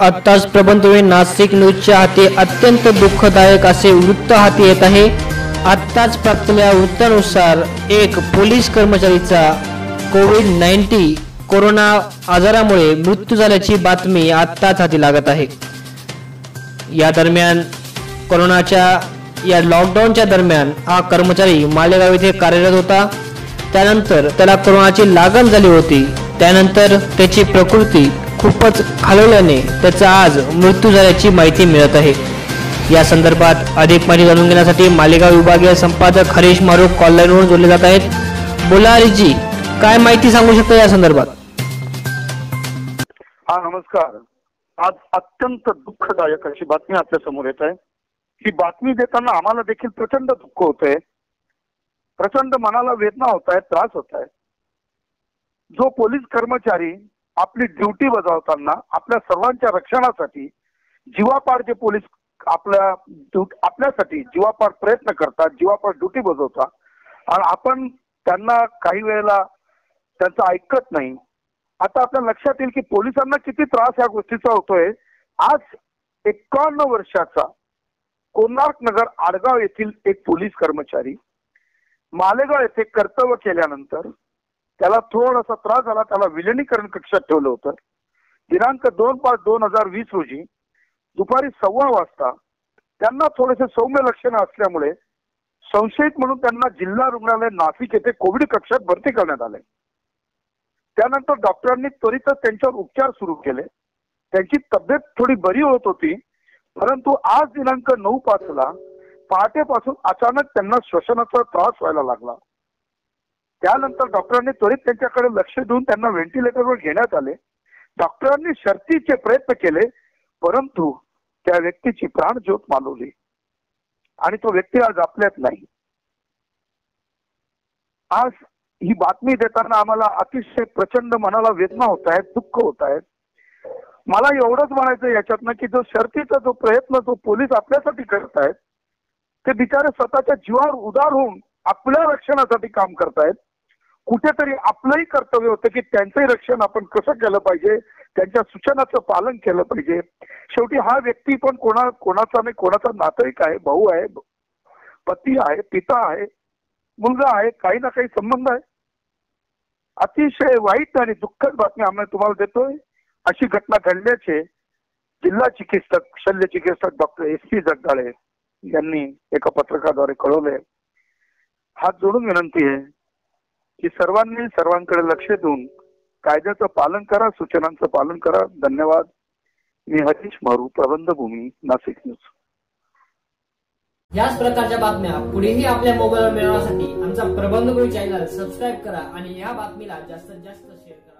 आत्ताच प्रबंधवे नाशिक न्यूजच्या हाती अत्यंत दुःखदायक असे वृत्त हाती येत आहे. आत्ताच प्राप्तलेल्या वृत्तानुसार एक पोलीस कर्मचारीचा कोविड नाईन्टी कोरोना आजारामुळे मृत्यू झाल्याची बातमी आत्ताच हाती लागत आहे. या दरम्यान कोरोनाच्या या लॉकडाऊनच्या दरम्यान हा कर्मचारी मालेगाव येथे कार्यरत होता. त्यानंतर त्याला कोरोनाची लागण झाली होती. त्यानंतर त्याची प्रकृती खूपच खालवल्याने त्याचा आज मृत्यू झाल्याची माहिती मिळत आहे. या संदर्भात अधिक माहिती जाणून घेण्यासाठी मालेगाव विभागीय संपादक हरीश मारूक कॉललाईनवरून जोडले जात आहेत. बोला हरीशजी काय माहिती सांगू शकता या संदर्भात? हा नमस्कार. आज अत्यंत दुःखदायक अशी बातमी आपल्यासमोर येत आहे. ही बातमी देताना आम्हाला देखील प्रचंड दुःख होत आहे प्रचंड मनाला वेदना होत आहे त्रास होत आहे जो पोलीस कर्मचारी आपली ड्युटी बजावताना आपल्या सर्वांच्या रक्षणासाठी जीवापाड जे पोलीस आपल्या आपल्यासाठी जीवापाड प्रयत्न करतात जीवापाड ड्युटी बजावतात आणि आपण त्यांना काही वेळेला त्यांचं ऐकत नाही. आता आपल्या लक्षात येईल की पोलिसांना किती त्रास या गोष्टीचा होतोय. आज एकावन्न वर्षाचा कोणार्क नगर आडगाव येथील एक पोलीस कर्मचारी मालेगाव येथे कर्तव्य केल्यानंतर त्याला थोडासा त्रास झाला त्याला विलिनीकरण कक्षात ठेवलं होतं. दिनांक दोन पाच दोन हजार वीस रोजी दुपारी सव्वा वाजता त्यांना थोडेसे सौम्य लक्षणं असल्यामुळे संशयित म्हणून त्यांना जिल्हा रुग्णालय नाशिक येथे कोविड कक्षात भरती करण्यात आले. त्यानंतर डॉक्टरांनी त्वरितच त्यांच्यावर उपचार सुरू केले. त्यांची तब्येत थोडी बरी होत होती परंतु आज दिनांक नऊ पाचला पहाटेपासून अचानक त्यांना श्वसनाचा त्रास व्हायला लागला. त्यानंतर डॉक्टरांनी त्वरित त्यांच्याकडे लक्ष देऊन त्यांना व्हेंटिलेटरवर घेण्यात आले. डॉक्टरांनी शर्तीचे प्रयत्न केले परंतु त्या व्यक्तीची प्राणज्योत मालवली आणि तो व्यक्ती आज आपल्यात नाही. आज ही बातमी देताना आम्हाला अतिशय प्रचंड मनाला वेदना होत आहेत दुःख होत आहेत. मला एवढंच म्हणायचं याच्यातनं की जो शर्तीचा जो प्रयत्न जो पोलीस आपल्यासाठी करत आहेत ते बिचारे स्वतःच्या जीवावर उदार होऊन आपल्या रक्षणासाठी काम करतायत कुठेतरी आपलंही कर्तव्य होतं की त्यांचंही रक्षण आपण कसं केलं पाहिजे त्यांच्या सूचनाचं पालन केलं पाहिजे. शेवटी हा व्यक्ती पण कोणा कोणाचा नाही कोणाचा नातेवाईक आहे भाऊ आहे पती आहे पिता आहे मुलगा आहे काही ना काही संबंध आहे. अतिशय वाईट आणि दुःखद बातमी आम्ही तुम्हाला देतोय. अशी घटना घडल्याचे जिल्हा चिकित्सक शल्य चिकित्सक डॉक्टर एस पी जगदाळे यांनी एका पत्रकाद्वारे कळवले हात जोडून विनंती आहे. की सर्वांनी सर्वांकडे लक्ष देऊन कायद्याचं पालन करा सूचनांचं पालन करा. धन्यवाद. मी हरीश मारू प्रबंधभूमी नाशिक न्यूज. याच प्रकारच्या बातम्या पुढेही आपल्या मोबाईलवर मिळवण्यासाठी आमचा प्रबंधभूमी चॅनल सबस्क्राईब करा आणि या बातमीला जास्तीत जास्त शेअर करा.